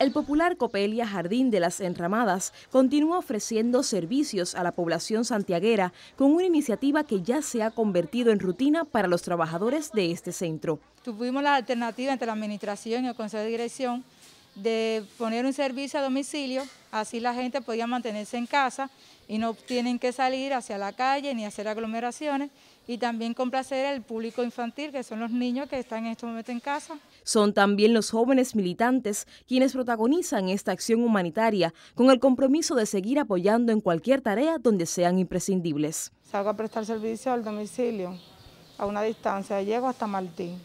El popular Copelia Jardín de las Enramadas continúa ofreciendo servicios a la población santiaguera con una iniciativa que ya se ha convertido en rutina para los trabajadores de este centro. Tuvimos la alternativa entre la administración y el consejo de dirección de poner un servicio a domicilio, así la gente podía mantenerse en casa y no tienen que salir hacia la calle ni hacer aglomeraciones y también complacer al público infantil, que son los niños que están en este momento en casa. Son también los jóvenes militantes quienes protagonizan esta acción humanitaria con el compromiso de seguir apoyando en cualquier tarea donde sean imprescindibles. Salgo a prestar servicio al domicilio a una distancia, llego hasta Martín.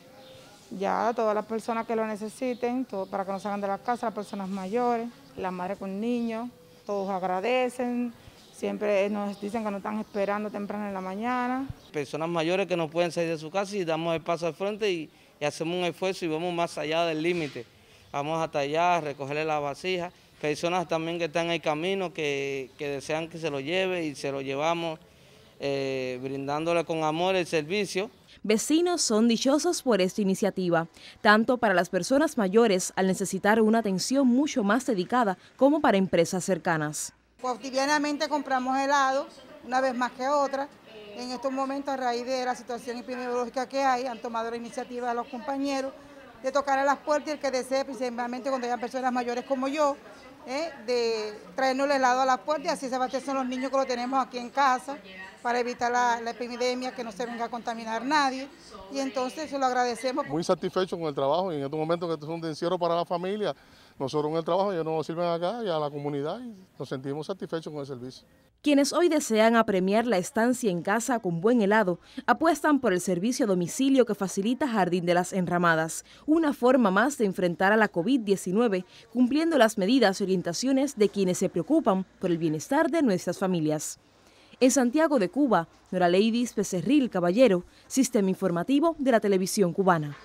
Ya todas las personas que lo necesiten, todo para que no salgan de la casa, las personas mayores, las madres con niños, todos agradecen, Siempre nos dicen que nos están esperando temprano en la mañana. Personas mayores que no pueden salir de su casa y damos el paso al frente y, hacemos un esfuerzo y vamos más allá del límite. Vamos hasta allá a recogerle la vasija. Personas también que están en el camino, que, desean que se lo lleve y se lo llevamos eh, brindándole con amor el servicio. Vecinos son dichosos por esta iniciativa, tanto para las personas mayores al necesitar una atención mucho más dedicada como para empresas cercanas. Cotidianamente compramos helado, una vez más que otra. En estos momentos, a raíz de la situación epidemiológica que hay, han tomado la iniciativa los compañeros de tocar a las puertas y el que desee, principalmente cuando hayan personas mayores como yo, ¿eh? de traernos el helado a las puertas y así se abastecen los niños que lo tenemos aquí en casa para evitar la, la, epidemia, que no se venga a contaminar nadie. Y entonces se lo agradecemos. Muy satisfecho con el trabajo y en estos momentos que esto es un encierro para la familia, nosotros en el trabajo ya nos sirven acá y a la comunidad y nos sentimos satisfechos con el servicio. Quienes hoy desean apremiar la estancia en casa con buen helado, apuestan por el servicio a domicilio que facilita Jardín de las Enramadas, una forma más de enfrentar a la COVID-19, cumpliendo las medidas y orientaciones de quienes se preocupan por el bienestar de nuestras familias. En Santiago de Cuba, Nora Ladies Becerril Caballero, Sistema Informativo de la Televisión Cubana.